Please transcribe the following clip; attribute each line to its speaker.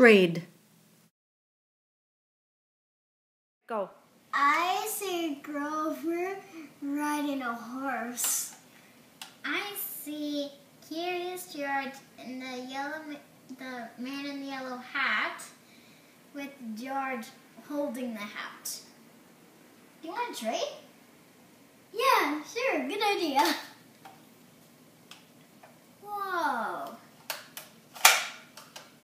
Speaker 1: trade. Go.
Speaker 2: I see Grover riding a horse.
Speaker 3: I see Curious George in the yellow, the man in the yellow hat, with George holding the hat. Do you want to trade?
Speaker 2: Yeah, sure, good idea.